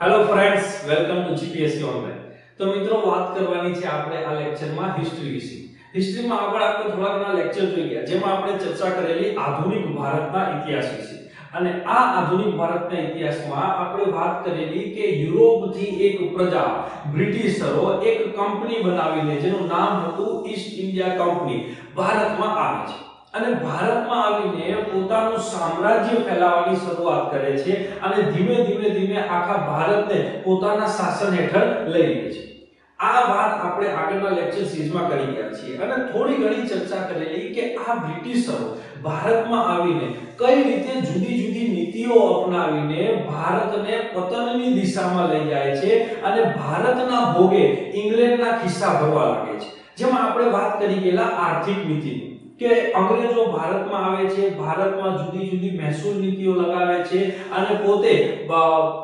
Hello friends welcome to GPSC online તો મિત્રો, વાત કરવાની છે આપણે આ લેક્ચરમાં હિસ્ટ્રી વિશે. હિસ્ટ્રીમાં આપણે આપણે થોડા ઘણા લેક્ચર જોઈ ગયા, જેમાં આપણે ચર્ચા કરેલી આધુનિક ભારતના ઇતિહાસ વિશે. અને આ આધુનિક ભારતના ઇતિહાસમાં આપણે વાત કરેલી કે યુરોપથી એક પ્રજા, બ્રિટિશરો, એક કંપની બનાવીને, જેનું નામ હતું ઈસ્ટ ઇન્ડિયા કંપની ભારતમાં આવે છે. અને ભારતમાં આવીને પોતાનું સામ્રાજ્ય ફેલાવવાની શરૂઆત કરે છે અને ધીમે ધીમે ધીમે આખા ભારતને પોતાના શાસન હેઠળ લઈ લે છે. આ વાત આપણે આગળના લેક્ચર સિરીઝમાં કરી ગયા છીએ અને થોડી ઘણી ચર્ચા કરેલી કે આ બ્રિટિશરો ભારતમાં આવીને કઈ રીતે જુદી જુદી નીતિઓ અપનાવીને ભારતને પતનની દિશામાં લઈ જાય છે અને ભારતના ભોગે ઇંગ્લેન્ડના ખિસ્સા ભરવા લાગે છે. જેમાં આપણે વાત કરી ગયેલા આર્થિક નીતિની. કે અંગ્રેજો ભારતમાં આવે છે, ભારતમાં જુદી જુદી મહેસૂલ નીતિઓ લગાવે છે અને પોતે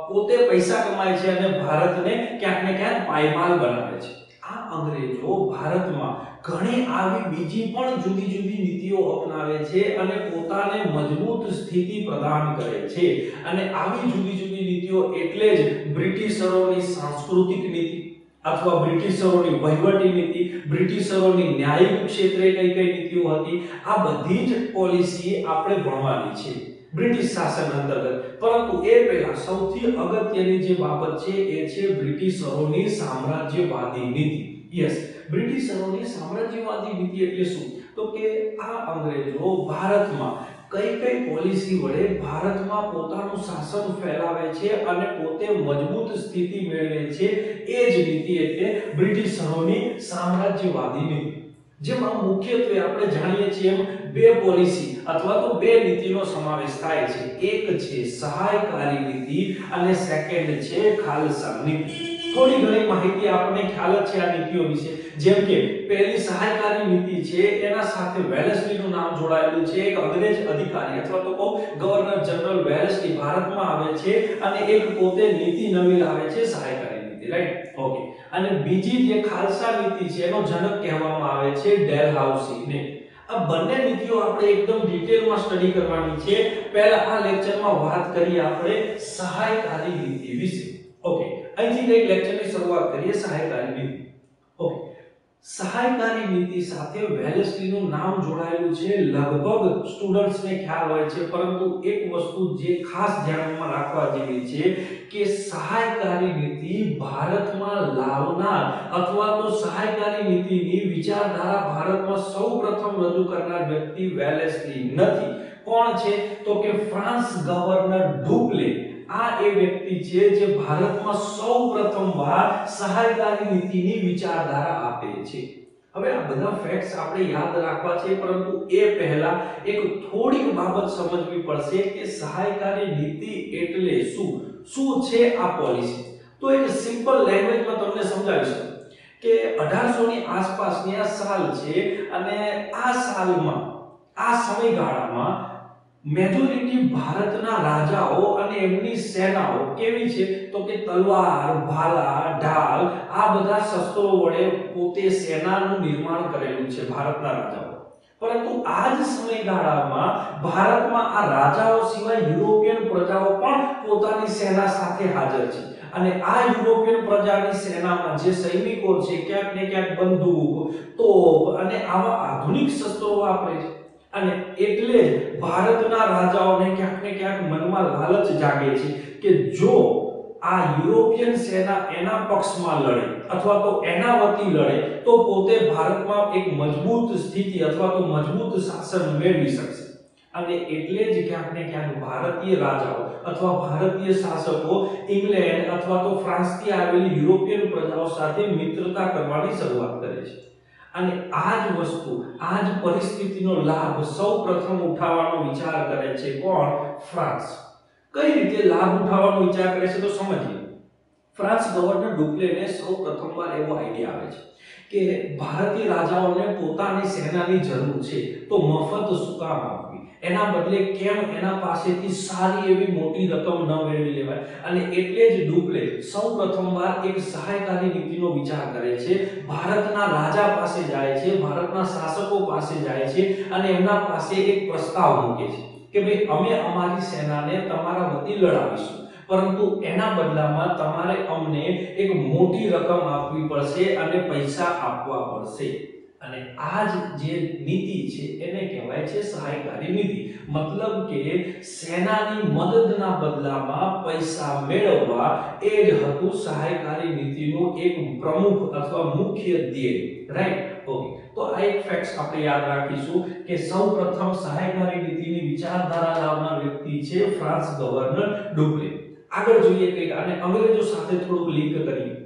પોતે પૈસા કમાય છે અને ભારતને ક્યાંક ને ક્યાંક પાયમાલ બનાવે છે. આ અંગ્રેજો ભારતમાં ઘણી આવી બીજી પણ જુદી જુદી નીતિઓ અપનાવે છે અને પોતાને મજબૂત સ્થિતિ પ્રદાન કરે છે. અને આવી જુદી જુદી નીતિઓ એટલે જ બ્રિટિશરોની સાંસ્કૃતિક નીતિ. અથવા બ્રિટિશરોની વહીવટી નીતિ, બ્રિટિશરોની ન્યાયિક ક્ષેત્રે કઈ કઈ નીતિઓ હતી, આ બધી જ પોલિસી આપણે ભણવાની છે બ્રિટિશ શાસન અંતર્ગત. પરંતુ એ પહેલા સૌથી અગત્યની જે બાબત છે એ છે બ્રિટિશરોની સામ્રાજ્યવાદી નીતિ. યસ બ્રિટિશરોની સામ્રાજ્યવાદી નીતિ એટલે શું? તો કે આ અંગ્રેજો ભારતમાં કઈ કઈ પોલિસી વડે ભારતમાં પોતાનું શાસન ફેલાવે છે અને પોતે મજબૂત સ્થિતિ મેળવે છે એ જ નીતિ એટલે બ્રિટિશરોની સામ્રાજ્યવાદી નીતિ જેમાં મુખ્યત્વે આપણે જાણીએ છીએ એમ બે પોલિસી અથવા તો બે નીતિનો સમાવેશ થાય છે. એક છે સહાયકારી નીતિ અને સેકન્ડ છે ખાલસા નીતિ થોડી ઘણી માહિતી આપણને ખ્યાલ જ છે આ નીતિઓ વિશે. જેમ કે પહેલી સહાયકારી નીતિ છે, એના સાથે વેલેસ્લીનું નામ જોડાયેલું છે. એક અંગ્રેજ અધિકારી અથવા તો કહો ગવર્નર જનરલ વેલેસ્લી ભારતમાં આવે છે અને એક પોતે નીતિ નવી લાવે છે સહાયકારી નીતિ રાઈટ ઓકે અને બીજી જે ખાલસા નીતિ છે, એનો જનક કહેવામાં આવે છે ડેલહાઉસી ને. આ બંને નીતિઓ આપણે એકદમ ડિટેલમાં સ્ટડી કરવાની છે. પહેલા આ લેક્ચરમાં વાત કરી આપણે સહાયકારી નીતિ વિશે. ઓકે અહીંથી એક લેક્ચરની શરૂઆત કરીએ, સહાયકારી નીતિ. ઓકે સહાયકારી નીતિ સાથે વેલેસ્લીનું નામ જોડાયેલું છે. લગભગ સ્ટુડન્ટ્સને ખ્યાલ હોય છે, પરંતુ એક વસ્તુ જે ખાસ ધ્યાનમાં રાખવા જેવી છે કે સહાયકારી નીતિ ભારતમાં લાવનાર અથવા તો સહાયકારી નીતિની વિચારધારા ભારતમાં સૌપ્રથમ રજૂ કરનાર વ્યક્તિ વેલેસ્લી નથી. કોણ છે? તો કે ફ્રાન્સ ગવર્નર ડુપ્લે. આ એ વ્યક્તિ છે જે ભારતમાં સૌપ્રથમવાર સહાયકારી નીતિની વિચારધારા આપે છે. હવે આ બધા ફેક્ટ્સ આપણે યાદ રાખવા છે, પરંતુ એ પહેલા એક થોડીક બાબત સમજવી પડશે કે સહાયકારી નીતિ એટલે શું? શું છે આ પોલિસી તો એક સિમ્પલ લેંગ્વેજમાં તમને સમજાવી કે 1800 ની આસપાસની આ સાલ છે અને આ સાલમાં, આ સમયગાળામાં મેજોરિટી ભારતના રાજાઓ અને એમની સેનાઓ કેવી છે? તો કે તલવાર, ભાલા, ઢાલ, આ બધા શસ્ત્રો વડે પોતે સેનાનું નિર્માણ કરેલું છે ભારતના રાજાઓ. પરંતુ આ જ સમયગાળામાં ભારતમાં આ રાજાઓ સિવાય યુરોપિયન પ્રજાઓ પણ પોતાની સેના સાથે હાજર છે. અને આ યુરોપિયન પ્રજાની સેનામાં જે સૈનિકો છે, ક્યાંક ને ક્યાંક બંદૂક, તોપ અને આવા આધુનિક શસ્ત્રો વાપરે છે. અને એટલે ભારતના રાજાઓને ક્યાંક ને ક્યાંક મનમાં લાલચ જાગે છે કે જો આ યુરોપિયન સેના એના પક્ષમાં લડે અથવા તો એના વતી લડે, તો પોતે ભારતમાં એક મજબૂત સ્થિતિ અથવા તો મજબૂત શાસન મેળવી શકશે. અને એટલે જ ક્યાંક ને ક્યાંક ભારતીય રાજાઓ અથવા ભારતીય શાસકો ઇંગ્લેન્ડ અથવા તો ફ્રાન્સથી આવેલી યુરોપિયન પ્રજાઓ સાથે મિત્રતા કરવાની શરૂઆત કરે છે. અને આ જ વસ્તુ, આ જ પરિસ્થિતિનો લાભ સૌપ્રથમ ઉઠાવવાનો વિચાર કરે છે કોણ? ફ્રાન્સ. કઈ રીતે લાભ ઉઠાવવાનો વિચાર કરે છે તો સમજીએ. ફ્રાન્સ ગવર્નર ડુપ્લેને સૌ પ્રથમવાર એવો આઈડિયા આવે છે કે ભારતીય રાજાઓને પોતાની સેનાની જરૂર છે. તો મફત શું આપવી એના બદલે કેમ એના પાસેથી સારી એવી મોટી રકમ ન મેળવી લેવાય? અને એટલે જ ડુપ્લે સૌ પ્રથમવાર એક સહાયકારી નીતિનો વિચાર કરે છે. ભારતના રાજા પાસે જાય છે, ભારતના શાસકો પાસે જાય છે અને એમના પાસે એક પ્રસ્તાવ મૂકે છે કે ભાઈ, અમે અમારી સેનાને તમારા વતી લડાવીશું. પરંતુ એના બદલામાં તમારે અમને એક મોટી રકમ આપવી પડશે અને પૈસા આપવા પડશે. અને આ જ જે નીતિ છે એને કહેવાય છે સહાયકારી નીતિ. મતલબ કે સેનાની મદદના બદલામાં પૈસા મેળવવા એ જ હતું સહાયકારી નીતિનું એક પ્રમુખ અથવા મુખ્ય ધ્યેય. રાઈટ ઓકે તો આ એક ફેક્ટ આપણે યાદ રાખીશું કે સૌપ્રથમ સહાયકારી નીતિની વિચારધારા લાવનાર વ્યક્તિ છે ફ્રાન્સ ગવર્નર ડુપ્લે આગળ જોઈએ કે અને અંગ્રેજો સાથે થોડુંક લિંક કરીએ.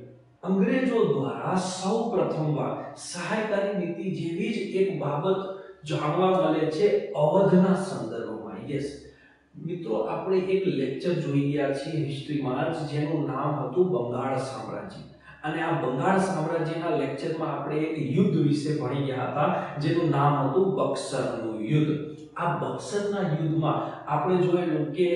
અંગ્રેજો દ્વારા સૌ પ્રથમવાર સહાયકારી નીતિ જેવી જ એક બાબત જાણવા મળે છે અવધના સંદર્ભમાં. યસ મિત્રો, આપણે એક લેક્ચર જોઈ ગયા છીએ હિસ્ટ્રીમાં જ જેનું નામ હતું બંગાળ સામ્રાજ્ય. અને આ બંગાળ સામ્રાજ્યના લેક્ચરમાં આપણે એક યુદ્ધ વિશે ભણી ગયા હતા, જેનું નામ હતું બક્સરનું યુદ્ધ. આ બક્સરના યુદ્ધમાં આપણે જોયેલું કે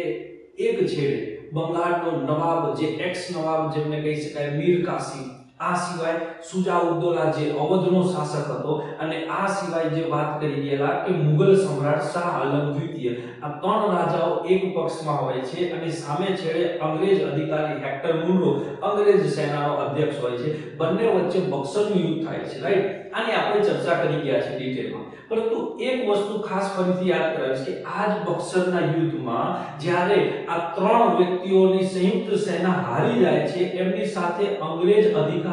એક છેડે બંગાળનો નવાબ જે એક્સ નવાબ જેમને કહી શકાય મીર કાસિમ આ સિવાય સુજાઉદ્દૌલા જે અવધનો શાસક હતો અને આ સિવાય જે વાત કરી ગયેલા કે મુગલ સમ્રાટ શાહ આલમ દ્વિતીય, આ ત્રણ રાજાઓ એક પક્ષમાં હોય છે અને સામે છેડે અંગ્રેજ અધિકારી હેક્ટર મુનરો અંગ્રેજ સેનાનો અધ્યક્ષ હોય છે. બંને વચ્ચે બક્સરનું યુદ્ધ થાય છે રાઈટ આની આપણે ચર્ચા કરી ગયા છે ડિટેલમાં પરંતુ એક વસ્તુ ખાસ ફરીથી યાદ કરાવીશ કે આ જ બક્સરના યુદ્ધમાં જ્યારે આ ત્રણ વ્યક્તિઓની સંયુક્ત સેના હારી જાય છે, એમની સાથે અંગ્રેજ અધિકારી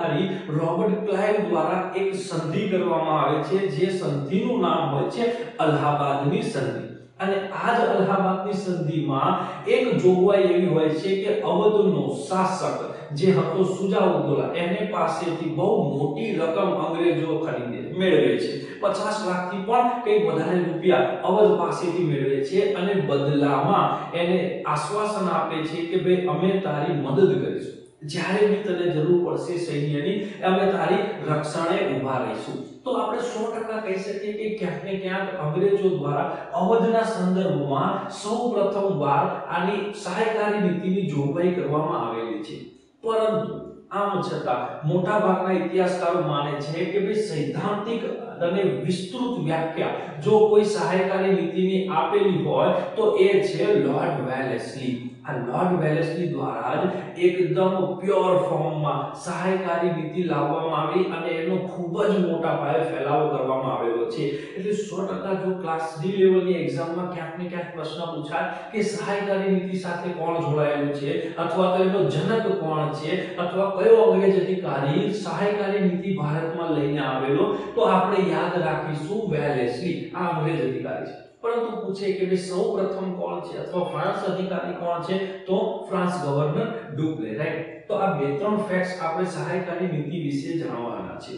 રોબર્ટ ક્લાઇવ દ્વારા એક સંધિ કરવામાં આવે છે, જે સંધિનું નામ હોય છે અલ્હાબાદની સંધિ. અને આ જ અલ્હાબાદની સંધિમાં એક જોગવાઈ એવી હોય છે કે અવધનો શાસક, જે હતો સુજાઉદ્દૌલા એને પાસેથી બહુ મોટી રકમ અંગ્રેજો ખરીદે, મેળવે છે. પચાસ લાખથી પણ કંઈક વધારે રૂપિયા અવધ પાસેથી મેળવે છે અને બદલામાં એને આશ્વાસન આપે છે કે, ભાઈ, અમે તારી મદદ કરીશું. જ્યારે બી તને જરૂર પડશે સૈન્યની, અમે તારી રક્ષણે ઊભા રહીશું. તો આપણે સો ટકા કહી શકીએ કે ક્યાંક ને ક્યાંક અંગ્રેજો દ્વારા અવધના સંદર્ભમાં સૌ પ્રથમ વાર આની સહાયકારી નીતિની જોગવાઈ કરવામાં આવેલી છે. પરંતુ આમ છતાં મોટા ભાગના ઇતિહાસકારો માને છે કે ભાઈ સૈદ્ધાંતિક અને વિસ્તૃત વ્યાખ્યા. જો કોઈ સહાયકારી નીતિની આપેલી હોય, તો એ છે લોર્ડ વેલેસ્લી આ લોર્ડ વેલેસ્લી દ્વારા જ એકદમ પ્યોર ફોર્મમાં સહાયકારી નીતિ લાવવામાં આવી અને એનો ખૂબ જ મોટા પાયે ફેલાવો કરવામાં આવેલો છે. એટલે સો ટકા જો ક્લાસ ડી લેવલની એક્ઝામમાં ક્યાંક ને ક્યાંક પ્રશ્ન પૂછાય કે સહાયકારી નીતિ સાથે કોણ જોડાયેલું છે? અથવા તો એનો જનક કોણ છે? અથવા કયો અંગ્રેજ અધિકારી સહાયકારી નીતિ ભારતમાં લઈને આવેલો? તો આપણે યાદ રાખીશું વેલેસલી આ અંગ્રેજ અધિકારી છે. પરંતુ પૂછે કે ભાઈ સૌ પ્રથમ કોણ છે અથવા ફ્રાન્સ અધિકારી કોણ છે? તો ફ્રાન્સ ગવર્નર ડુપ્લે રાઈટ તો આ બે ત્રણ ફેક્ટ્સ આપણે સહાયકારી નીતિ વિશે જાણવાના છે.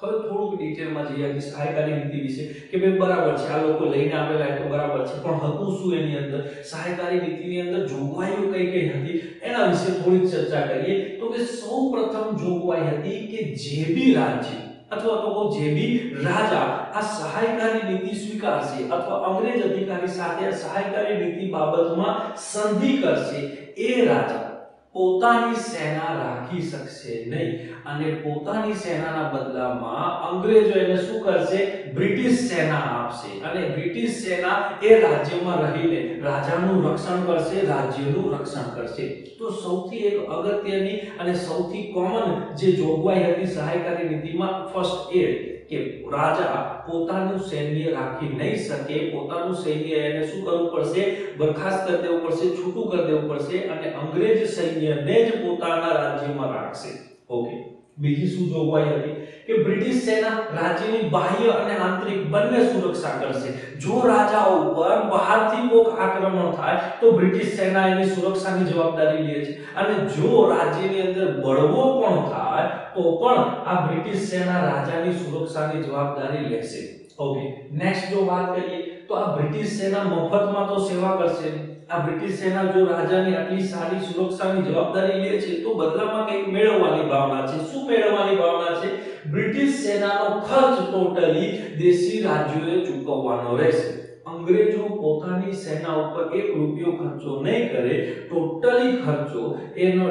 હવે થોડુંક ડિટેલમાં જઈએ કે સહાયકારી નીતિ વિશે કે ભાઈ બરાબર છે, આ લોકો લઈને આવેલા એટલે બરાબર છે. પણ હતું શું એની અંદર? સહાયકારી નીતિની અંદર જોગવાઈઓ કઈ કઈ હતી? એના વિશે થોડી ચર્ચા કરીએ. તો કે સૌ પ્રથમ જોગવાઈ હતી કે જે બી રાજ્ય અથવા તો કહું જે બી રાજા આ સહાયકારી નીતિ સ્વીકારશે અથવા અંગ્રેજ અધિકારી સાથે સહાયકારી નીતિ બાબતમાં સંધિ કરશે એ રાજા પોતાની સેના રાખી શકશે નહીં અને પોતાની સેનાના બદલામાં અંગ્રેજો એને શું કરશે? બ્રિટિશ સેના આપશે. અને બ્રિટિશ સેના એ રાજ્યમાં રહીને રાજાનું રક્ષણ કરશે, રાજ્યનું રક્ષણ કરશે. તો સૌથી એક અગત્યની અને સૌથી કોમન જે જોગવાઈ હતી સહાયકારી નીતિમાં ફર્સ્ટ એ કે રાજા પોતાનું સૈન્ય રાખી નહીં શકે. પોતાનું સૈન્ય એને શું કરવું પડશે? બરખાસ્ત કરી દેવું પડશે, છૂટું કરી દેવું પડશે અને અંગ્રેજ સૈન્યને જ પોતાના રાજ્યમાં રાખશે. ઓકે બીજી શું જોગવાઈ હતી? કે બ્રિટિશ સેના રાજ્યની બાહ્ય અને આંતરિક બંને સુરક્ષા કરશે. જો રાજા ઉપર બહારથી કોઈક આક્રમણ થાય, તો બ્રિટિશ સેના એની સુરક્ષાની જવાબદારી લે છે. અને જો રાજ્યની અંદર બળવો પણ થાય, તો પણ આ બ્રિટિશ સેના રાજાની સુરક્ષાની જવાબદારી લેશે. ઓકે નેક્સ્ટ જો વાત કરીએ તો આ બ્રિટિશ સેના મફતમાં તો સેવા કરશે. આ બ્રિટિશ સેના જો રાજાની આટલી સારી સુરક્ષાની જવાબદારી લે છે, તો બદલામાં કંઈક મેળવવાની ભાવના છે. શું મેળવવાની ભાવના છે? બ્રિટિશ સેનાનો ખર્ચ ટોટલી દેશી રાજ્યોએ ચૂકવવાનો રહેશે. અંગ્રેજો પોતાની સેના ઉપર એક રૂપિયો ખર્ચો નહીં કરે, ટોટલી ખર્ચો એનો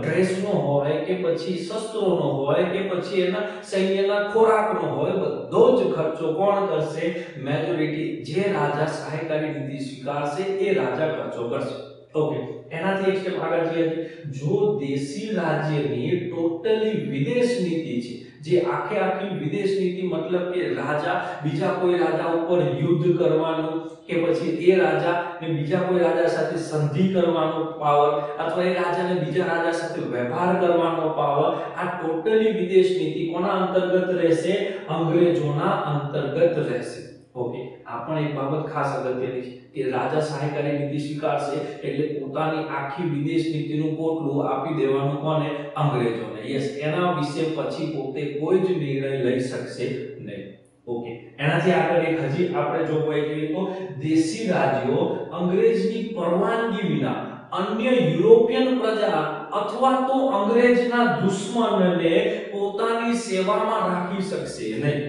ડ્રેસનો હોય કે પછી શસ્ત્રોનો હોય કે પછી એના સૈન્યના ખોરાકનો હોય, બધો જ ખર્ચો કોણ કરશે? મેજોરિટી જે રાજા સહાયકારી નીતિ સ્વીકારશે એ રાજા ખર્ચો કરશે. ઓકે એનાથી એક સ્ટેપ આગળ જઈએ. જો દેશી રાજ્યની ટોટલી વિદેશ નીતિ છે જે આખે આખી વિદેશ નીતિ મતલબ કે રાજા, બીજા કોઈ રાજા ઉપર યુદ્ધ કરવાનું કે પછી એ રાજા ને બીજા કોઈ રાજા સાથે સંધિ કરવાનો પાવર અથવા એ રાજાને બીજા રાજા સાથે વ્યવહાર કરવાનો પાવર આ ટોટલી વિદેશ નીતિ કોના અંતર્ગત રહેશે? અંગ્રેજોના અંતર્ગત રહેશે. ઓકે આ પણ એક બાબત ખાસ અગત્યની છે કે રાજા સહાયકારી નીતિ સ્વીકારશે એટલે પોતાની આખી વિદેશ નીતિનું પોટલું આપી દેવાનું કોને? અંગ્રેજોને. યસ એના વિશે પછી પોતે કોઈ જ નિર્ણય લઈ શકશે નહીં. ઓકે એનાથી આગળ એક હજી આપણે જોવાઈ જોઈએ તો દેશી રાજ્યો અંગ્રેજની પરવાનગી વિના અન્ય યુરોપિયન પ્રજા અથવા તો અંગ્રેજના દુશ્મનને પોતાની સેવામાં રાખી શકશે નહીં.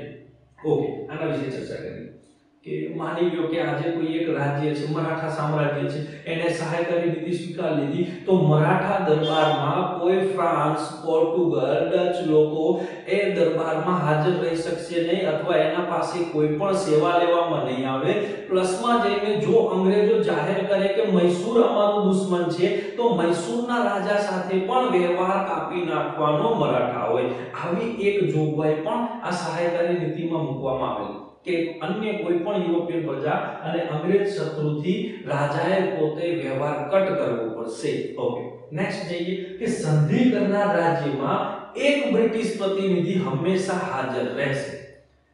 ઓકે આના વિશે ચર્ચા કરીએ. કે માની લ્યો કે આજે કોઈ એક રાજ્ય છે, મરાઠા સામ્રાજ્ય છે, એને સહાયકારી નીતિ સ્વીકાર લીધી, તો મરાઠા દરબારમાં કોઈ ફ્રાન્સ, પોર્ટુગલ, ડચ લોકો એ દરબારમાં હાજર રહી શકશે નહીં અથવા એના પાસે કોઈ પણ સેવા લેવામાં નહીં આવે. પ્લસમાં જઈને જો અંગ્રેજો જાહેર કરે કે મૈસૂર અમારું દુશ્મન છે, તો મૈસૂરના રાજા સાથે પણ વ્યવહાર કાપી નાખવાનો મરાઠા હોય. આવી એક જોગવાઈ પણ આ સહાયકારી નીતિમાં મૂકવામાં આવેલી. કે અન્ય કોઈ પણ યુરોપિયન પ્રજા અને અંગ્રેજ શત્રુથી રાજાએ પોતે વ્યવહાર કટ કરવો પડશે. ઓકે નેક્સ્ટ જઈએ કે સંધિ કરનાર રાજ્યમાં એક બ્રિટિશ પ્રતિનિધિ હંમેશા હાજર રહેશે.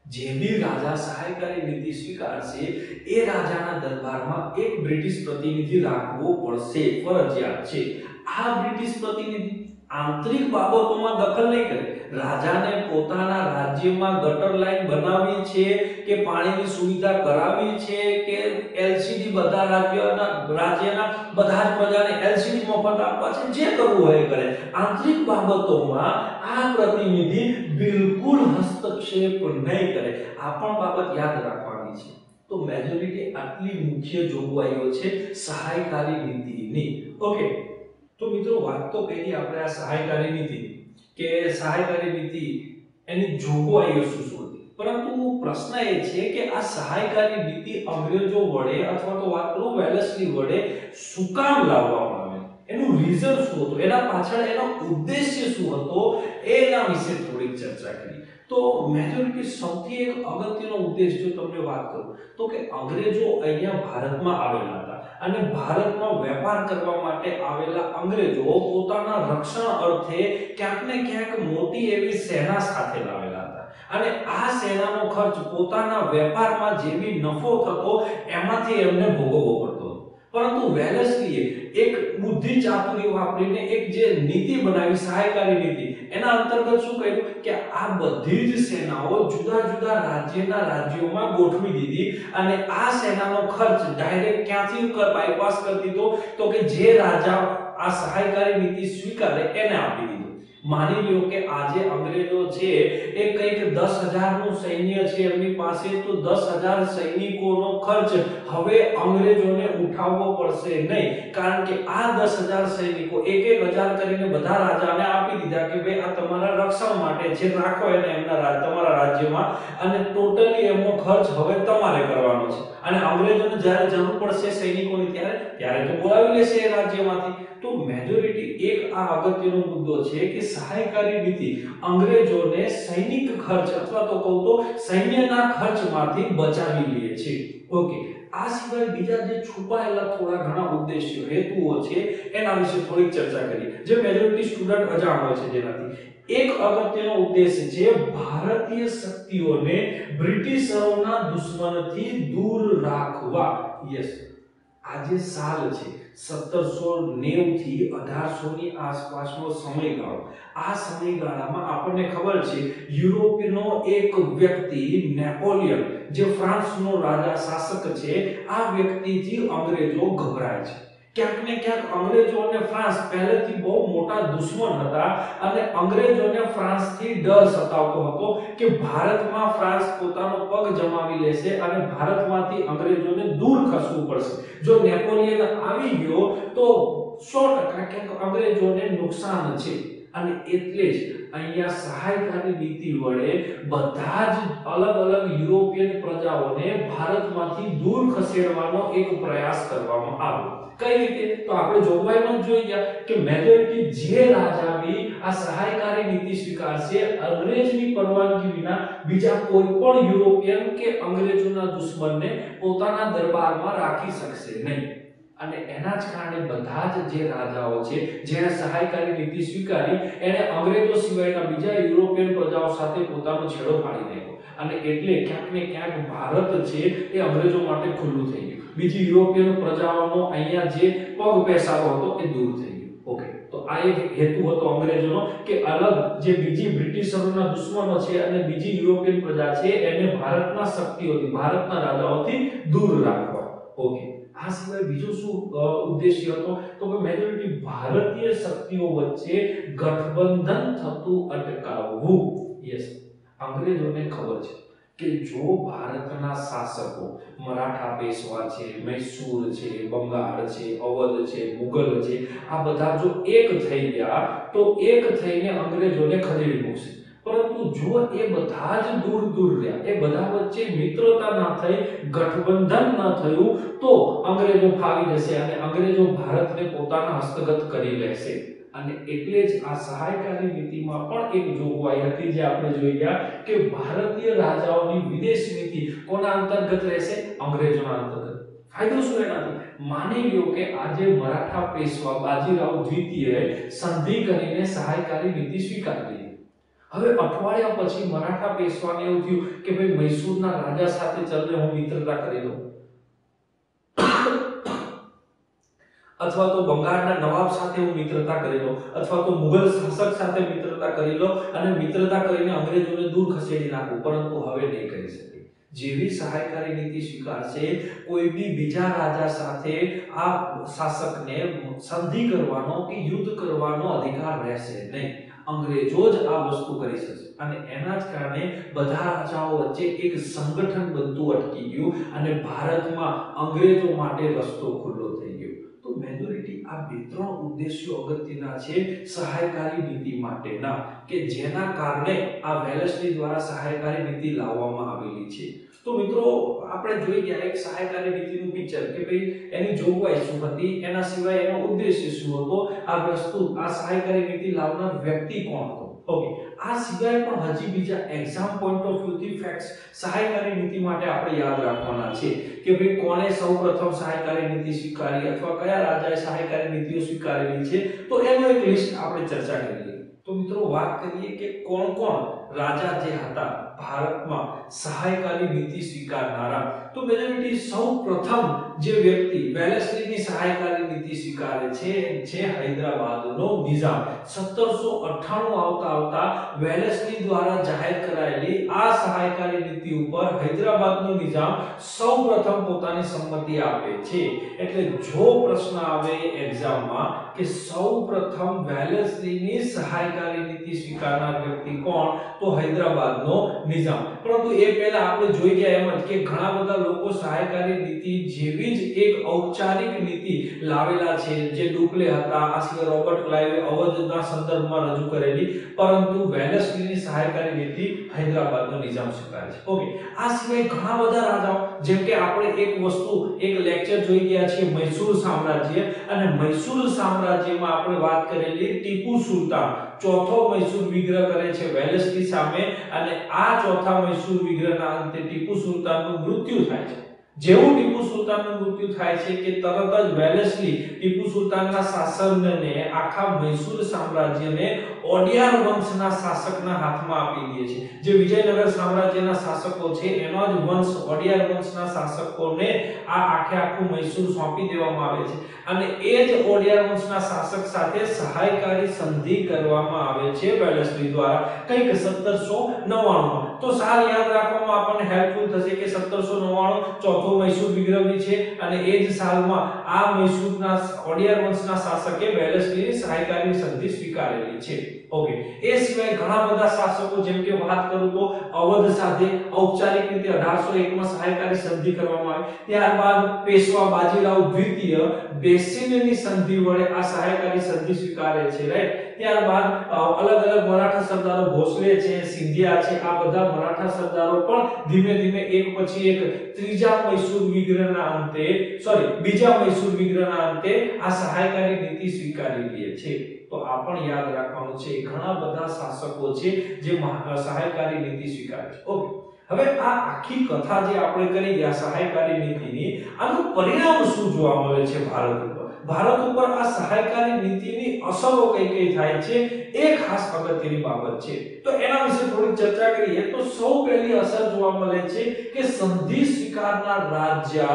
જે બી રાજા સહાયકારી નીતિ સ્વીકારશે, એ રાજાના દરબારમાં એક બ્રિટિશ પ્રતિનિધિ રાખવો પડશે. ફરજિયાત છે. આ બ્રિટિશ પ્રતિનિધિ આંતરિક બાબતોમાં દખલ નહીં કરે. રાજાને પોતાના રાજ્યમાં ગટર લાઈન બનાવવી છે કે પાણીની સુવિધા કરાવવી છે કે એલસીડી બધા રાજ્યના રાજ્યના બધા જ પ્રજાને એલસીડી મફત આપવા છે? જે કરવું હોય કરે. આંતરિક બાબતોમાં આ પ્રતિનિધિ બિલકુલ હસ્તક્ષેપ નહીં કરે. આ પણ બાબત યાદ રાખવાની છે. તો મેજોરિટી આટલી મુખ્ય જોગવાઈઓ છે સહાયકારી નીતિની. ઓકે તો મિત્રો વાત તો કરી આપણે આ સહાયકારી નીતિ કે સહાયકારી નીતિ એની જોગવાઈઓ શું શું પરંતુ પ્રશ્ન એ છે કે આ સહાયકારી નીતિ અંગ્રેજો વડે અથવા તો વાત કરું વેલેસલી વડે શું કામ લાવવામાં આવે? એનું રીઝન શું હતું? એના પાછળ એનો ઉદ્દેશ્ય શું હતો? એના વિશે થોડીક ચર્ચા કરી. તો મેજોરિટી સૌથી એક અગત્યનો ઉદ્દેશ જો તમને વાત કરું, તો કે અંગ્રેજો અહીંયા ભારતમાં આવેલા હતા. અને ભારતમાં વેપાર કરવા માટે આવેલા અંગ્રેજો પોતાના રક્ષણ અર્થે ક્યાંક ને ક્યાંક મોટી એવી સેના સાથે લાવેલા હતા. અને આ સેનાનો ખર્ચ પોતાના વેપારમાં જે બી નફો થતો એમાંથી એમને ભોગવવો પડતો પરંતુ વેલેસલીએ એક બુદ્ધિ ચાતુરી વાપરીને એક જે નીતિ બનાવી, સહાયકારી નીતિ, એના અંતર્ગત શું કર્યું? આ બધી જ સેનાઓ જુદા જુદા રાજ્યના રાજ્યોમાં ગોઠવી દીધી અને આ સેનાનો ખર્ચ ડાયરેક્ટ ક્યાંથી બાયપાસ કરી દીધો? તો કે જે રાજા આ સહાયકારી નીતિ સ્વીકારે એને આપી દીધો. માની લ્યો કે આજે અંગ્રેજો છે, એ કંઈક દસ હજારનું સૈન્ય છે એમની પાસે, તો દસ હજાર સૈનિકોનો ખર્ચ હવે અંગ્રેજોને ઉઠાવવો પડશે નહીં. કારણ કે આ દસ હજાર સૈનિકો એક એક હજાર કરીને બધા રાજાને આપી દીધા કે ભાઈ આ તમારા રક્ષણ માટે છે રાખો એને એમના રાજ તમારા રાજ્યમાં, અને ટોટલી એમનો ખર્ચ હવે તમારે કરવાનો છે. અને અંગ્રેજોને જ્યારે જરૂર પડશે સૈનિકોની, ત્યારે ત્યારે તો બોલાવી લેશે એ રાજ્યમાંથી. તો મેજોરિટી એક આ અગત્યનો મુદ્દો છે કે સહાયકારી નીતિ અંગ્રેજોને સૈનિક ખર્ચ અથવા તો કહું તો સૈન્યના ખર્ચમાંથી બચાવી લે છે. ઓકે, આ સિવાય બીજા જે છુપાયેલા થોડા ઘણા ઉદ્દેશ્યો, હેતુઓ છે, એના વિશે થોડીક ચર્ચા કરી જે મેજોરિટી સ્ટુડન્ટ અજાણ હોય છે જેનાથી. એક અગત્યનો ઉદ્દેશ છે ભારતીય શક્તિઓને બ્રિટિશરોના દુશ્મનથી દૂર રાખવા. યસ આ જે સાલ છે. સત્તરસો નેવું થી અઢારસો આસપાસનો સમયગાળો. આ સમયગાળામાં આપણને ખબર છે, યુરોપનો એક વ્યક્તિ, નેપોલિયન, જે ફ્રાન્સનો રાજા શાસક છે, આ વ્યક્તિથી અંગ્રેજો ગભરાય છે. ક્યાંક ને ક્યાંક અંગ્રેજો અને ફ્રાન્સ પહેલેથી બહુ મોટા દુશ્મન હતા અને અંગ્રેજોને ફ્રાન્સથી ડર સતાવતો હતો કે ભારતમાં ફ્રાન્સ પોતાનો પગ જમાવી લેશે અને ભારતમાંથી અંગ્રેજોને દૂર ખસવું પડશે. જો નેપોલિયન આવી ગયો તો સો ટકા ક્યાંક અંગ્રેજોને નુકસાન છે. અને એટલે જ અહીંયા સહાયકારી નીતિ વડે બધા જ અલગ અલગ યુરોપિયન પ્રજાઓને ભારતમાંથી દૂર ખસેડવાનો એક પ્રયાસ કરવામાં આવ્યો. કઈ રીતે? તો આપણે જોગવાઈમાં જોઈ ગયા કે મેજોરિટી જે રાજા બી આ સહાયકારી નીતિ સ્વીકારશે, અંગ્રેજની પરવાનગી વિના બીજા કોઈ પણ યુરોપિયન કે અંગ્રેજોના દુશ્મનને પોતાના દરબારમાં રાખી શકશે નહીં. અને એના જ કારણે બધા જ જે રાજાઓ છે, જેણે સહાયકારી નીતિ સ્વીકારી, એણે અંગ્રેજો સિવાયના બીજા યુરોપિયન પ્રજાઓ સાથે પોતાનો છેડો પાડી નાખ્યો. અને એટલે ક્યાંક ને ક્યાંક ભારત છે એ અંગ્રેજો માટે ખુલ્લું થઈ ગયું. બીજી યુરોપિયન પ્રજાઓનો અહીંયા જે પગ પેસારો હતો એ દૂર થઈ ગયો. ઓકે, તો આ એક હેતુ હતો અંગ્રેજોનો કે અલગ જે બીજી બ્રિટિશરોના દુશ્મનો છે અને બીજી યુરોપિયન પ્રજા છે એને ભારતના શક્તિઓથી, ભારતના રાજાઓથી દૂર રાખવા. ઓકે આ સિવાય બીજો શું ઉદ્દેશ્ય હતો? તો કે મેજોરિટી ભારતીય શક્તિઓ વચ્ચે ગઠબંધન થતું અટકાવવું. યસ અંગ્રેજોને ખબર છે કે જો ભારતના શાસકો મરાઠા પેશવા છે, મૈસૂર છે, બંગાળ છે, અવધ છે મુગલ છે, આ બધા જો એક થઈ ગયા, તો એક થઈને અંગ્રેજોને ખદેડી મૂકશે. પરંતુ જો એ બધા જ દૂર દૂર રહ્યા, એ બધા વચ્ચે મિત્રતા ના થઈ, ગઠબંધન ન થયું, તો અંગ્રેજો ફાવી જશે અને અંગ્રેજો ભારતને પોતાના હસ્તગત કરી લેશે. અને એટલે જ આ સહાયકારી નીતિમાં પણ એક જોગવાઈ હતી જે આપણે જોઈ ગયા કે ભારતીય રાજાઓની વિદેશ નીતિ કોના અંતર્ગત રહેશે? અંગ્રેજોના અંતર્ગત. ફાયદો શું એનાથી? માની લ્યો કે આજે મરાઠા પેશવા બાજીરાવ દ્વિતીય સંધિ કરીને સહાયકારી નીતિ સ્વીકારી હવે અઠવાડિયા પછી મરાઠા પેશવાને એવું થયું કે ભાઈ મૈસૂરના રાજા સાથે ચલને હું મિત્રતા કરી લઉં. અથવા તો બંગાળના નવાબ સાથે હું મિત્રતા કરી લઉં. અથવા તો મુઘલ શાસક સાથે મિત્રતા કરી લઉં અને મિત્રતા કરીને અંગ્રેજોને દૂર ખસેડી નાખું. પરંતુ હવે નહીં કરી શકે. જેવી સહાયકારી નીતિ સ્વીકારશે, કોઈ બી બીજા રાજા સાથે આ શાસકને સંધિ કરવાનો કે યુદ્ધ કરવાનો અધિકાર રહેશે નહીં. અંગ્રેજો જ આ વસ્તુ કરી શકશે. અને એના જ કારણે બધા રાજાઓ વચ્ચે એક સંગઠન બનતું અટકી ગયું અને ભારતમાં અંગ્રેજો માટે રસ્તો ખુલ્લો થઈ ગયો. તો મેજોરિટી આ બે ત્રણ ઉદ્દેશ્યો અગત્યના છે સહાયકારી નીતિ માટેના, કે જેના કારણે આ વેલેસ્લી દ્વારા સહાયકારી નીતિ લાવવામાં આવેલી છે. તો મિત્રો, આપણે જોઈ ગયા એક સહાયકારી નીતિનું પિક્ચર કે ભાઈ એની જોગવાઈ શું હતી, એના સિવાય એનો ઉદ્દેશ્ય શું હતો, આ વસ્તુ, આ સહાયકારી નીતિ લાવનાર વ્યક્તિ કોણ હતો? ઓકે આ સિવાય પણ હજી બીજા એક્ઝામ પોઈન્ટ ઓફ વ્યૂ થી ફેક્ટ્સ સહાયકારી નીતિ માટે આપણે યાદ રાખવાના છે કે ભાઈ કોણે સૌપ્રથમ સહાયકારી નીતિ સ્વીકારી અથવા કયા રાજાએ સહાયકારી નીતિઓ સ્વીકારેલી છે? તો એનો એક લિસ્ટ આપણે ચર્ચા કરીએ તો મિત્રો, વાત કરીએ કે કોણ કોણ રાજા જે હતા ભારતમાં સહાયકારી નીતિ સ્વીકારનારા. તો મેજોરિટી સૌ પ્રથમ જે વ્યક્તિ વેલેસ્લીની સહાયકારી નીતિ સ્વીકારે છે જે હૈદરાબાદનો નિઝામ. 1798 આવતા આવતા વેલેસ્લી દ્વારા જાહેર કરાયેલી આ સહાયકારી નીતિ ઉપર હૈદરાબાદનો નિઝામ સૌપ્રથમ પોતાની સંમતિ આપે છે. એટલે જો પ્રશ્ન આવે એક્ઝામમાં કે સૌ પ્રથમ વેલેસ્લીની સહાયકારી નીતિ સ્વીકારનાર વ્યક્તિ કોણ? તો હૈદરાબાદનો નિઝામ પરંતુ એ પહેલા આપણે જોઈ ગયા એમ જ કે ઘણા બધા લોકો સહાયકારી નીતિ જેવી જ એક ઔપચારિક નીતિ લાવેલા છે, જે ડુપલે હતા આ સિવાય રોબર્ટ ક્લાઇવે અવધના સંદર્ભમાં રજૂ કરેલી, પરંતુ વેલેસ્લીની સહાયકારી નીતિ હૈદરાબાદનો નિઝામ સ્વીકારે છે. ઓકે, આ સિવાય ઘણા બધા રાજાઓ, જેમ કે આપણે એક વસ્તુ, એક લેક્ચર જોઈ ગયા છીએ, મૈસૂર સામ્રાજ્ય, અને મૈસૂર સામ્રાજ્યમાં આપણે વાત કરેલી ટીપુ સુલતાન. ચોથો મૈસૂર વિગ્રહ કરે છે વેલેસ્લી સામે અને આ ચોથા મૈસૂર વિગ્રહના અંતે ટીપુ સુલતાનનું મૃત્યુ થાય છે. જેવું ટીપુ સુલતાનનું મૃત્યુ થાય છે કે તરત જ વેલેસલી ટીપુ સુલતાનના શાસનને આખા મૈસૂર સામ્રાજ્યને ઓડિયાર વંશના શાસકના હાથમાં આપી દે છે. જે વિજયનગર સામ્રાજ્યના શાસકો છે, એનો જ વંશ ઓડિયાર વંશના શાસકોને આ આખે આખું મૈસૂર સોંપી દેવામાં આવે છે. અને એ જ ઓડિયાર વંશના શાસક સાથે સહાયકારી સંધિ કરવામાં આવે છે વેલેસલી દ્વારા. કંઈક 1799 તો સાલ યાદ રાખવામાં આપણને હેલ્પફુલ થશે કે 1799 ચોથો મૈસૂર વિગ્રહ બી છે અને એ જ સાલમાં આ મૈસૂરના ઓડિયર વંશના શાસકે બેલેસ્ટીની સહાયકારી સંધિ સ્વીકારેલી છે. ઓકે એ સિવાય ઘણા બધા શાસકો, જેમ કે વાત કરું તો અવધ સાથે ઔપચારિક રીતે 1801 માં સહાયકારી સંધિ કરવામાં આવી. ત્યારબાદ પેશવા બાજીરાવ દ્વિતીય બેસિનની સંધિ વડે આ સહાયકારી સંધિ સ્વીકારે છે રાઈટ ત્યારબાદ અલગ અલગ મરાઠા સરદારો ભોસલે છે, સિંધિયા છે, આ બધા મરાઠા સરદારો પણ ધીમે ધીમે એક પછી એક ત્રીજા મૈસૂર વિગ્રહના અંતે સોરી બીજા મૈસૂર વિગ્રહના અંતે આ સહાયકારી નીતિ સ્વીકારી લે છે. તો આ પણ યાદ રાખવાનું છે. ઘણા બધા શાસકો છે જે સહાયકારી નીતિ સ્વીકારે છે. ઓકે. હવે આ આખી કથા જે આપણે કરી ગયા સહાયકારી નીતિની, આનું પરિણામ શું જોવા મળે છે ભારત ઉપર? ભારત ઉપર આ સહાયકારી નીતિની અસરો કઈ કઈ થાય છે? એ ખાસ અગત્યની બાબત છે. તો એના વિશે થોડી ચર્ચા કરીએ. તો સૌ પહેલી અસર જોવા મળે છે કે સંધિ સ્વીકારનાર રાજ્ય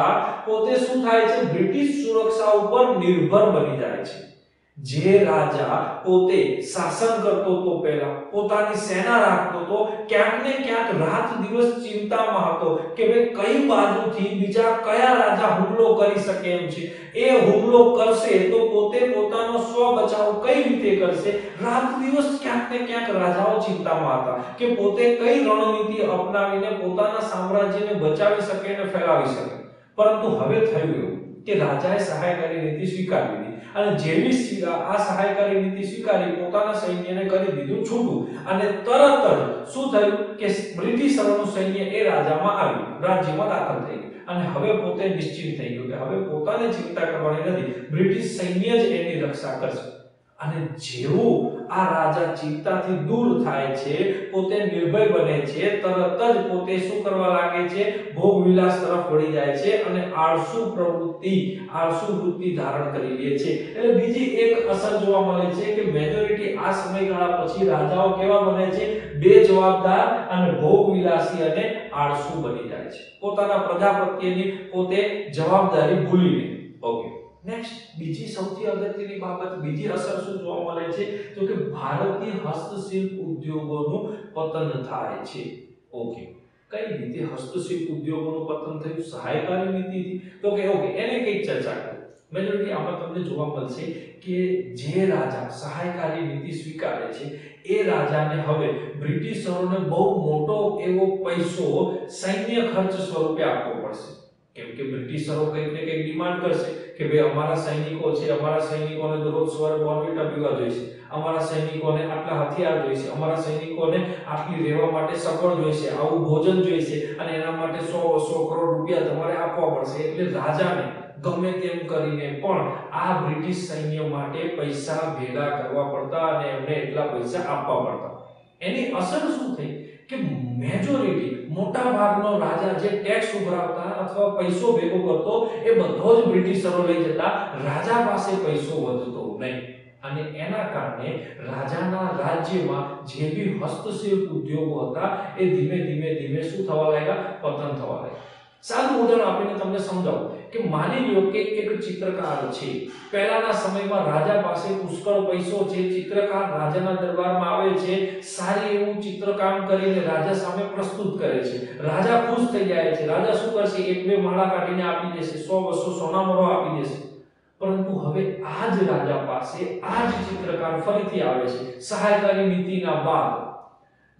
પોતે શું થાય છે? બ્રિટિશ સુરક્ષા ઉપર નિર્ભર બની જાય છે. જે રાજા પોતે શાસન કરતો તો પહેલા, પોતાની સેના રાખતો તો ક્યાંક ને ક્યાંક રાત દિવસ ચિંતામાં હતો કે ભાઈ કઈ બાજુથી બીજા કયા રાજા હુમલો કરી શકે એમ છે. એ હુમલો કરશે તો પોતે પોતાનો સ્વ બચાવ કઈ રીતે કરશે? રાત દિવસ ક્યાંક ને ક્યાંક રાજાઓ ચિંતામાં હતા કે પોતે કઈ રણનીતિ અપનાવીને પોતાના સામ્રાજ્યને બચાવી શકે અને ફેલાવી શકે. પરંતુ હવે થયું એવું. કે રાજાએ સહાયકારી નીતિ સ્વીકારી લીધી અને જેવી સ્વી- આ સહાયકારી નીતિ સ્વીકારી, પોતાના સૈન્યને કરી દીધું છૂટું. અને તરત જ શું થયું કે બ્રિટિશરોનું સૈન્ય એ રાજામાં આવ્યું. રાજ્યમાં દાખલ થઈ અને હવે પોતે નિશ્ચિત થઈ ગયું કે હવે પોતાને ચિંતા કરવાની નથી. બ્રિટિશ સૈન્ય જ એની રક્ષા કરશે. અને જેવું આ રાજા ચિંતાથી દૂર થાય છે, પોતે નિર્ભય બને છે, તરત જ પોતે શું કરવા લાગે છે? ભોગ વિલાસ તરફ વળી જાય છે અને આળસુ પ્રવૃત્તિ, આળસુ વૃત્તિ ધારણ કરી લે છે. એટલે બીજી એક અસર જોવા મળે છે કે મેજોરિટી આ સમયગાળા પછી રાજાઓ કેવા બને છે? બે જવાબદાર અને ભોગ વિલાસી અને આળસુ બની જાય છે. પોતાના પ્રજા પ્રત્યેની પોતે જવાબદારી ભૂલીને ઓકે નેક્સ્ટ બીજી સૌથી અગત્યની બાબત, બીજી અસર શું જોવા મળે છે? તો કે ભારતીય હસ્તશિલ્પ ઉદ્યોગોનું પતન થાય છે. ઓકે કઈ રીતે હસ્તશિલ્પ ઉદ્યોગોનું પતન થયું? સહાયકારી નીતિથી? તો કે ઓકે એને કઈ ચર્ચા કરો. મેજોરિટી આમાં તમને જોવા મળશે કે જે રાજા સહાયકારી નીતિ સ્વીકારે છે, એ રાજાને હવે બ્રિટિશરોને બહુ મોટો એવો પૈસો સૈન્ય ખર્ચ સ્વરૂપે આપવો પડશે. કેમ કે બ્રિટિશરો કંઈક ને કંઈક ડિમાન્ડ કરશે. કે ભાઈ અમારા સૈનિકો છે, અમારા સૈનિકોને દરરોજ સવારે બોર્નવિટા જોઈએ છે. અમારા સૈનિકોને આટલા હથિયાર જોઈશે અમારા સૈનિકોને આટલી રહેવા માટે સગવડ જોઈશે આવું ભોજન જોઈશે અને એના માટે સો સો કરોડ રૂપિયા તમારે આપવા પડશે. એટલે રાજાને ગમે તેમ કરીને પણ આ બ્રિટિશ સૈન્ય માટે પૈસા ભેગા કરવા પડતા અને એમને એટલા પૈસા આપવા પડતા. એની અસર શું થઈ? કે મેજોરિટી મોટા ભાગનો રાજા જે ટેક્સ ઉભરાવતા અથવા પૈસો ભેગો કરતો એ બધો જ બ્રિટિશરો લઈ જતા રાજા પાસે પૈસો વધતો નહીં. અને એના કારણે રાજાના રાજ્યમાં જે બી હસ્તશિલ્પ ઉદ્યોગો હતા એ ધીમે ધીમે ધીમે શું થવા લાગ્યા? પતન થવા લાગ્યા. સાદું ઉદાહરણ આપીને તમને સમજાવું. કે માની લ્યો કે એક ચિત્રકાર છે. પહેલાના સમયમાં રાજા પાસે પુષ્કળ પૈસો છે. ચિત્રકાર રાજાના દરબારમાં આવે છે. સારી એવું ચિત્રકામ કરીને રાજા સામે પ્રસ્તુત કરે છે. રાજા ખુશ થઈ જાય છે. રાજા શું કરશે? એક બે માળા કાઢીને આપી દેશે. સો, બસો સોનામરો આપી દેશે. પરંતુ હવે આ જ રાજા પાસે આ જ ચિત્રકાર ફરીથી આવે છે. સહાયકારી નીતિના બાદ.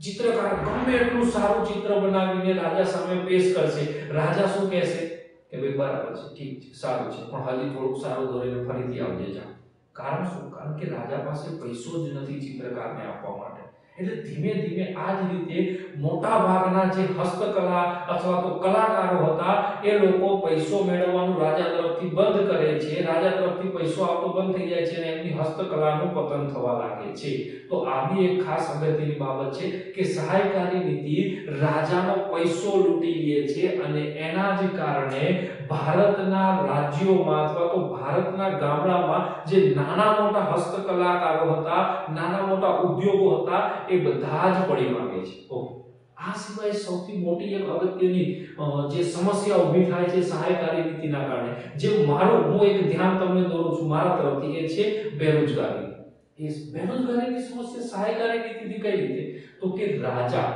ચિત્રકાર ગમે એટલું સારું ચિત્ર બનાવીને રાજા સામે પેશ કરશે. રાજા શું કહેશે? કે ભાઈ બરાબર છે, ઠીક છે, સારું છે, પણ હજી થોડુંક સારું દોરીને ફરીથી આવજે જા. કારણ શું? કારણ કે રાજા પાસે પૈસો જ નથી ચિત્રકારને આપવા માટે એટલે ધીમે ધીમે આ જ રીતે મોટા ભાગના જે હસ્તકલા અથવા તો કલાકારો હતા, એ લોકો પૈસો મેળવવાનું રાજા તરફથી બંધ કરે છે. રાજા તરફથી પૈસો આવતો બંધ થઈ જાય છે અને એમની હસ્તકલાનું પતન થવા લાગે છે. તો આ બી એક ખાસ અગત્યની બાબત છે કે સહાયકારી નીતિ રાજાનો પૈસો લૂંટી લે છે અને એના જ કારણે ભારતના રાજ્યોમાં અથવા તો ભારતના ગામડામાં જે નાના મોટા હસ્તકલાકારો હતા, નાના મોટા ઉદ્યોગો હતા એ બધા જ પડી માંગે છે. ઓકે આ સિવાય સૌથી મોટી એક અગત્યની જે સમસ્યા ઊભી થાય છે સહાયકારી નીતિના કારણે, જે મારું, હું એક ધ્યાન તમને દોરું છું મારા તરફથી, એ છે બેરોજગારી. એ બેરોજગારીની સમસ્યા સહાયકારી નીતિથી કઈ રીતે? તો કે રાજા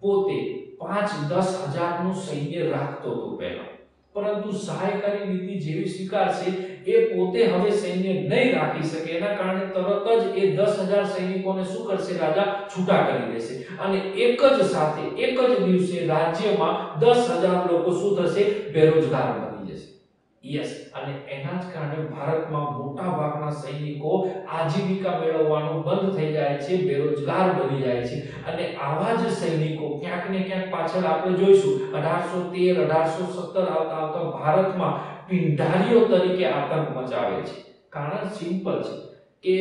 પોતે પાંચ દસ હજારનું સૈન્ય રાખતો હતો પહેલા. પરંતુ સહાયકારી નીતિ જેવી સ્વીકારશે એ પોતે હવે સૈન્ય નહીં રાખી શકે. એના કારણે તરત જ એ 10000 સૈનિકોને શું કરશે? રાજા છૂટા કરી દેશે. અને એક જ સાથે, એક જ દિવસે રાજ્યમાં 10000 લોકો શું થશે? બેરોજગાર બની જશે. યસ અને એના જ કારણે ભારતમાં મોટા ભાગના સૈનિકો આજીવિકા મેળવવાનું બંધ થઈ જાય છે, બેરોજગાર બની જાય છે. અને આવા જ સૈનિકો ક્યાંક ને ક્યાંક પાછળ આપણે જોઈશું. અઢારસો તેર, અઢારસો સત્તર આવતા આવતા ભારતમાં પિંડારીઓ તરીકે આતંક મચાવે છે. કારણ સિમ્પલ છે કે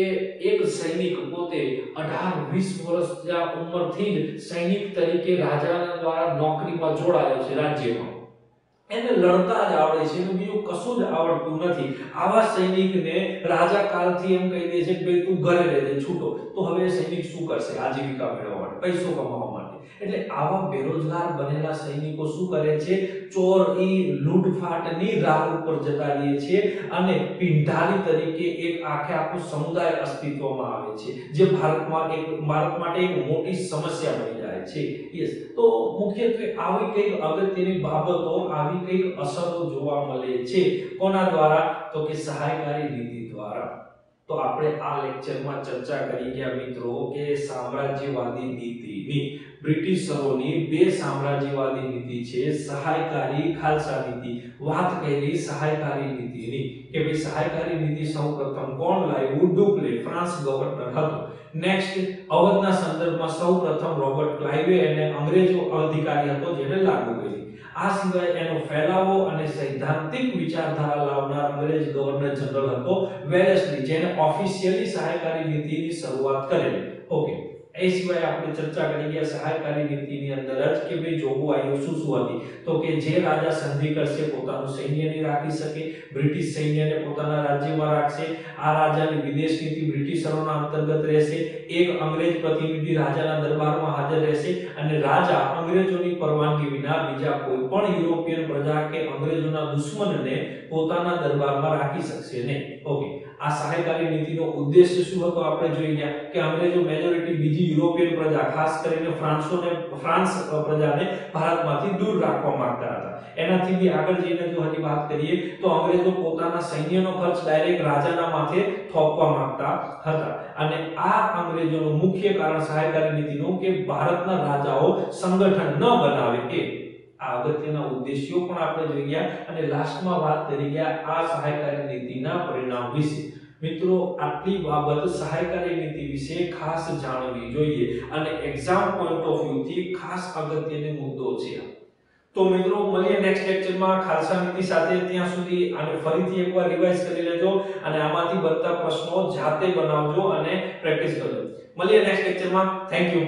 એક સૈનિક પોતે અઢાર વીસ વર્ષ જ્યાં ઉંમરથી જ સૈનિક તરીકે રાજાના દ્વારા નોકરીમાં જોડાયો છે રાજ્યમાં. એને લડતા જ આવડે છે એનું બીજું કશું જ આવડતું નથી. આવા સૈનિકને રાજા કાલથી એમ કહી દે છે કે ભાઈ તું ઘરે રહે છૂટો. તો હવે સૈનિક શું કરશે? આજીવિકા મેળવવા માટે પૈસો કમાવા માટે. એટલે આવા બેરોજગાર બનેલા સૈનિકો શું કરે છે? ચોરી લૂંટફાટની રાહ ઉપર જતા રહે છે અને પિંઢારી તરીકે એક આખે આખો સમુદાય અસ્તિત્વમાં આવે છે, જે ભારતમાં એક, ભારત માટે એક મોટી સમસ્યા બની જાય છે. યસ તો મુખ્યત્વે આવી કઈ અગત્યની બાબતો, આવી કઈ અસરો જોવા મળે છે કોના દ્વારા? તો કે સહાયકારી નીતિ દ્વારા. તો આપણે આ લેક્ચરમાં ચર્ચા કરી ગયા મિત્રો કે સામ્રાજ્યવાદી નીતિની બ્રિટિશરોની બે સામ્રાજ્યવાદી નીતિ છે, સહાયકારી ખાલસા નીતિ. વાત કરી સહાયકારી નીતિની, કે ભાઈ સહાયકારી નીતિ સૌપ્રથમ કોણ લાવ્યું? ડુપ્લે, ફ્રાન્સ ગવર્નર હતો. નેક્સ્ટ અવધના સંદર્ભમાં સૌપ્રથમ રોબર્ટ ક્લાઇવે અને અંગ્રેજો અધિકારી હતો જેને લાગુ કરી. આ સિવાય એનો ફેલાવો અને સૈદ્ધાંતિક વિચારધારા લાવનાર અંગ્રેજ ગવર્નર જનરલ હતો વેલેસ્લી જેને ઓફિશિયલી સહાયકારી નીતિની શરૂઆત કરેલી. ઓકે એ સિવાય આપણે ચર્ચા કરી ગયા સહાયકારી નીતિની અંદર જ કે ભાઈ જોગવાઈઓ શું શું હતી? તો કે જે રાજા સંધિ કરશે પોતાનું સૈન્ય નહીં રાખી શકે, બ્રિટિશ સૈન્યને પોતાના રાજ્યમાં રાખશે, આ રાજાની વિદેશ નીતિ બ્રિટિશરોના અંતર્ગત રહેશે, એક અંગ્રેજ પ્રતિનિધિ રાજાના દરબારમાં હાજર રહેશે અને રાજા અંગ્રેજોની પરવાનગી વિના બીજા કોઈ પણ યુરોપિયન પ્રજા કે અંગ્રેજોના દુશ્મનને પોતાના દરબારમાં રાખી શકશે નહીં. ઓકે. આ સહાયકારી નીતિનો ઉદ્દેશ્ય શું હતો આપણે જોઈ ગયા કે અંગ્રેજો મેજોરિટી બીજી યુરોપિયન પ્રજા, ખાસ કરીને ફ્રાન્સોને, ફ્રાન્સ પ્રજાને ભારતમાંથી દૂર રાખવા માંગતા હતા. એનાથી બી આગળ જઈને જો હજી વાત કરીએ તો અંગ્રેજો પોતાના સૈન્યનો ખર્ચ ડાયરેક્ટ રાજાના માથે થોપવા માંગતા હતા. અને આ અંગ્રેજોનું મુખ્ય કારણ સહાયકારી નીતિનું કે ભારતના રાજાઓ સંગઠન ન બનાવે એ આ અગત્યના ઉદ્દેશ્યો પણ આપણે જોઈ ગયા અને લાસ્ટમાં વાત કરી ગયા આ સહાયકારી નીતિના પરિણામ વિશે. મિત્રો, આટલી બાબત સહાયકારી નીતિ વિશે ખાસ જાણવી જોઈએ અને એક્ઝામ પોઈન્ટ ઓફ વ્યૂ થી ખાસ અગત્યનો મુદ્દો છે તો મિત્રો, મળીએ નેક્સ્ટ લેક્ચરમાં ખાલસા નીતિ સાથે. ત્યાં સુધી આને ફરીથી એકવાર રિવાઇઝ કરી લેજો અને આમાંથી બનતા પ્રશ્નો જાતે બનાવજો અને પ્રેક્ટિસ કરજો. મળીએ નેક્સ્ટ લેક્ચરમાં થેન્ક યુ